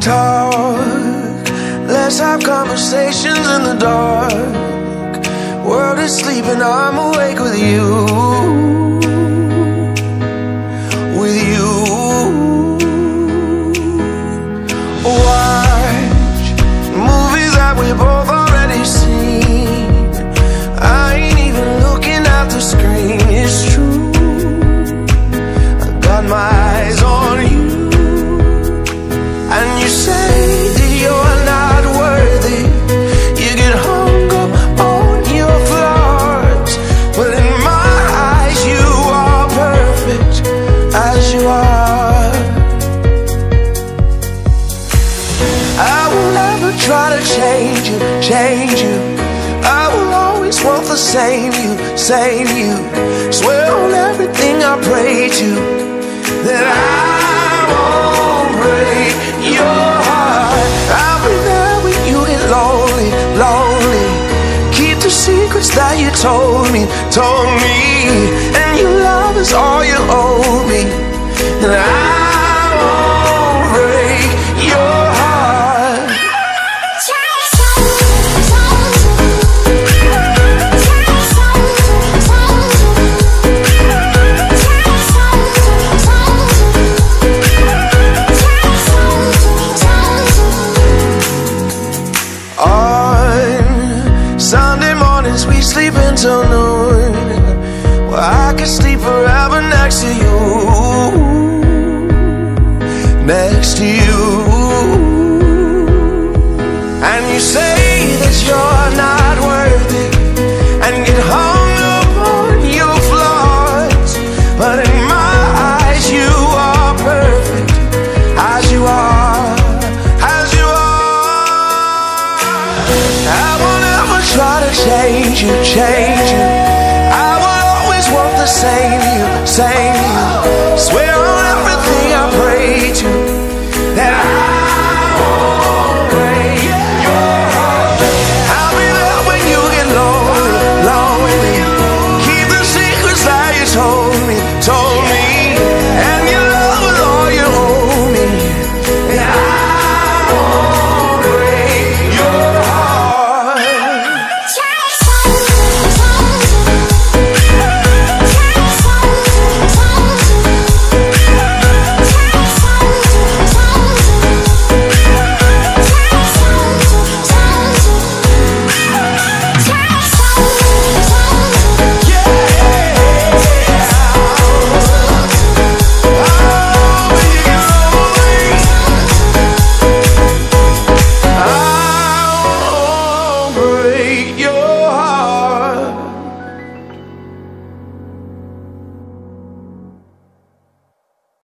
talk. Let's have conversations in the dark. World is sleeping, I'm awake with you. Try to change you, change you. I will always want the same you, same you. Swear on everything I pray to that I won't break your heart. I'll be there when you get lonely, lonely. Keep the secrets that you told me, told me. Sunday mornings we sleep until noon. Well, I could sleep forever next to you, next to you. And you say that you're not change you, change you.